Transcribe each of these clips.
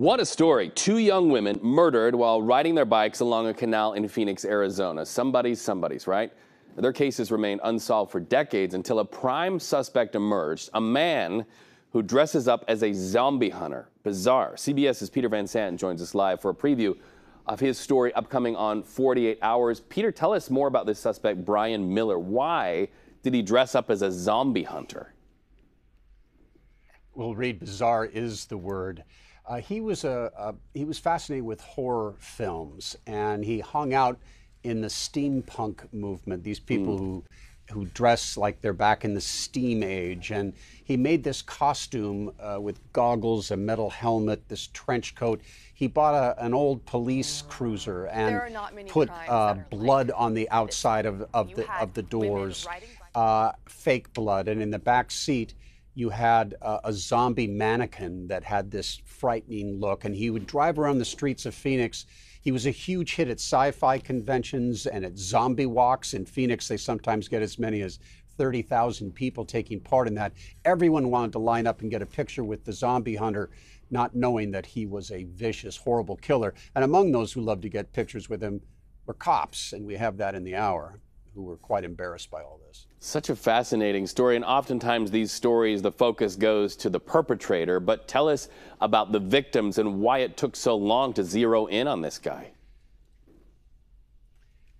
What a story. Two young women murdered while riding their bikes along a canal in Phoenix, Arizona. Somebody's somebody's, right? Their cases remained unsolved for decades until a prime suspect emerged, a man who dresses up as a zombie hunter. Bizarre. CBS's Peter Van Sant joins us live for a preview of his story upcoming on 48 Hours. Peter, tell us more about this suspect, Bryan Miller. Why did he dress up as a zombie hunter? Well, Reed, bizarre is the word. Uh, he was a, a, he was fascinated with horror films, and he hung out in the steampunk movement. These people mm. who who dress like they're back in the steam age, and he made this costume uh, with goggles, a metal helmet, this trench coat. He bought a, an old police cruiser and put uh, blood on the outside of, of the of the doors, uh, fake blood, and in the back seat you had uh, a zombie mannequin that had this frightening look, and he would drive around the streets of Phoenix. He was a huge hit at sci fi conventions and at zombie walks. In Phoenix, they sometimes get as many as 30,000 people taking part in that. Everyone wanted to line up and get a picture with the zombie hunter, not knowing that he was a vicious, horrible killer. And among those who loved to get pictures with him were cops, and we have that in the hour who were quite embarrassed by all this. Such a fascinating story, and oftentimes these stories, the focus goes to the perpetrator. But tell us about the victims and why it took so long to zero in on this guy.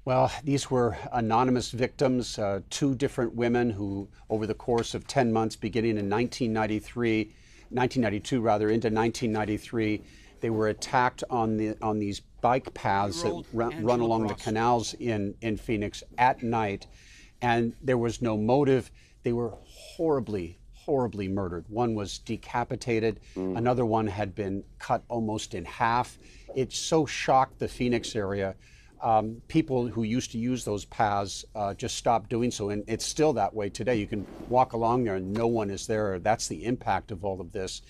Well, these were anonymous victims, uh, two different women who, over the course of 10 months, beginning in 1993, 1992 rather, into 1993, they were attacked on the on these bike paths that run, run along the canals in in Phoenix at night, and there was no motive. They were horribly horribly murdered. One was decapitated. Mm. Another one had been cut almost in half. It so shocked the Phoenix area. Um, people who used to use those paths uh, just stopped doing so, and it's still that way today. You can walk along there and no one is there. That's the impact of all of this.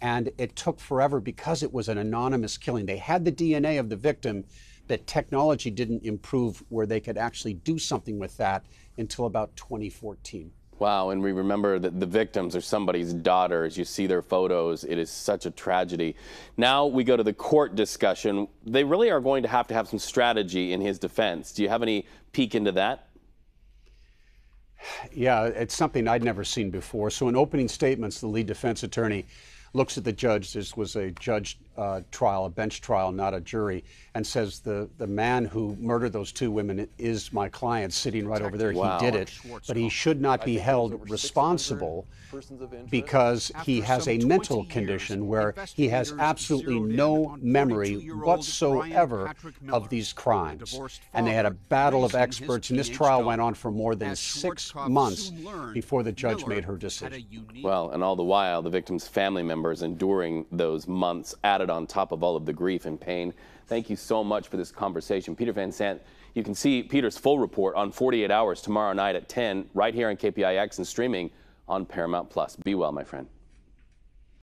And it took forever because it was an anonymous killing. They had the DNA of the victim, but technology didn't improve where they could actually do something with that until about 2014. Wow, and we remember that the victims are somebody's daughters. You see their photos. It is such a tragedy. Now we go to the court discussion. They really are going to have to have some strategy in his defense. Do you have any peek into that? Yeah, it's something I'd never seen before. So, in opening statements, the lead defense attorney looks at the judge. This was a judge uh, trial, a bench trial, not a jury, and says the, the man who murdered those two women is my client sitting right over there. Wow. He did it, but he should not be held responsible because he has a mental condition where he has absolutely no memory whatsoever of these crimes. And they had a battle of experts, and this trial went on for more than six months before the judge made her decision. Well, and all the while, the victim's family members enduring those months added added on top of all of the grief and pain. Thank you so much for this conversation. Peter Van Sant, you can see Peter's full report on 48 Hours tomorrow night at 10 right here on KPIX and streaming on Paramount Plus. Be well, my friend.